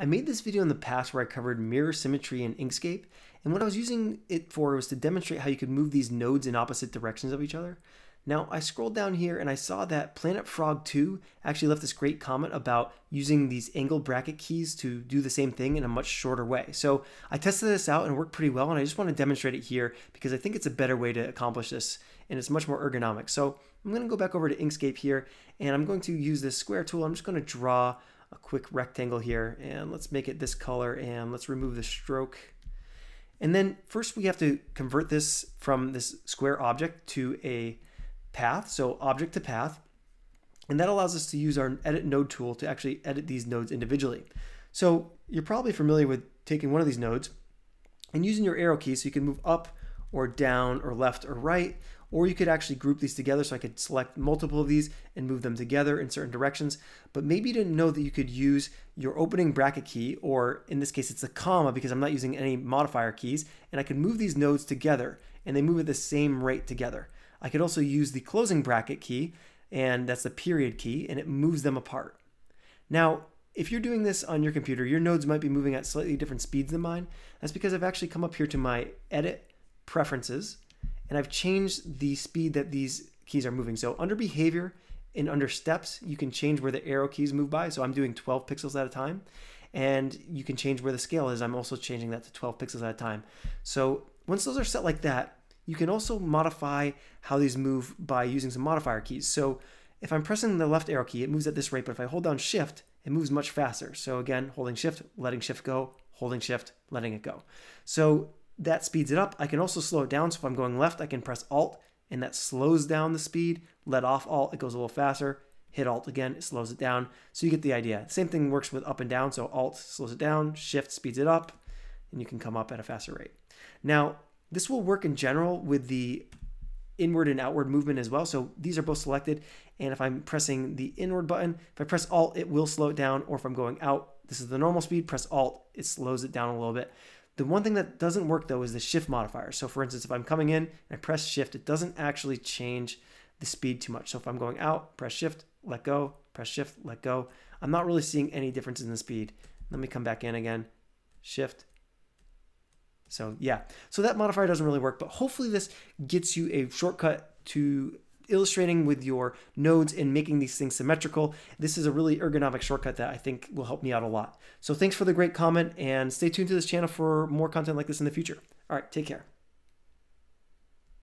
I made this video in the past where I covered mirror symmetry in Inkscape, and what I was using it for was to demonstrate how you could move these nodes in opposite directions of each other. Now, I scrolled down here and I saw that Planet Frog 2 actually left this great comment about using these angle bracket keys to do the same thing in a much shorter way. So I tested this out and it worked pretty well, and I just want to demonstrate it here because I think it's a better way to accomplish this and it's much more ergonomic. So I'm going to go back over to Inkscape here and I'm going to use this square tool. I'm just going to draw a quick rectangle here and let's make it this color and let's remove the stroke. And then first we have to convert this from this square object to a path, so object to path. And that allows us to use our edit node tool to actually edit these nodes individually. So you're probably familiar with taking one of these nodes and using your arrow key so you can move up or down or left or right, or you could actually group these together so I could select multiple of these and move them together in certain directions. But maybe you didn't know that you could use your opening bracket key, or in this case, it's a comma because I'm not using any modifier keys, and I can move these nodes together and they move at the same rate together. I could also use the closing bracket key, and that's the period key, and it moves them apart. Now, if you're doing this on your computer, your nodes might be moving at slightly different speeds than mine. That's because I've actually come up here to my edit preferences, and I've changed the speed that these keys are moving. So under behavior and under steps, you can change where the arrow keys move by. So I'm doing 12 pixels at a time. And you can change where the scale is. I'm also changing that to 12 pixels at a time. So once those are set like that, you can also modify how these move by using some modifier keys. So if I'm pressing the left arrow key, it moves at this rate, but if I hold down shift, it moves much faster. So again, holding shift, letting shift go, holding shift, letting it go. So that speeds it up. I can also slow it down. So if I'm going left, I can press alt and that slows down the speed. Let off alt, it goes a little faster. Hit alt again, it slows it down. So you get the idea. Same thing works with up and down. So alt slows it down, shift speeds it up, and you can come up at a faster rate. Now, this will work in general with the inward and outward movement as well. So these are both selected. And if I'm pressing the inward button, if I press Alt, it will slow it down. Or if I'm going out, this is the normal speed, press Alt, it slows it down a little bit. The one thing that doesn't work though is the shift modifier. So for instance, if I'm coming in and I press shift, it doesn't actually change the speed too much. So if I'm going out, press shift, let go, press shift, let go. I'm not really seeing any difference in the speed. Let me come back in again, shift, so yeah, so that modifier doesn't really work, but hopefully this gets you a shortcut to illustrating with your nodes and making these things symmetrical. This is a really ergonomic shortcut that I think will help me out a lot. So thanks for the great comment and stay tuned to this channel for more content like this in the future. All right, take care.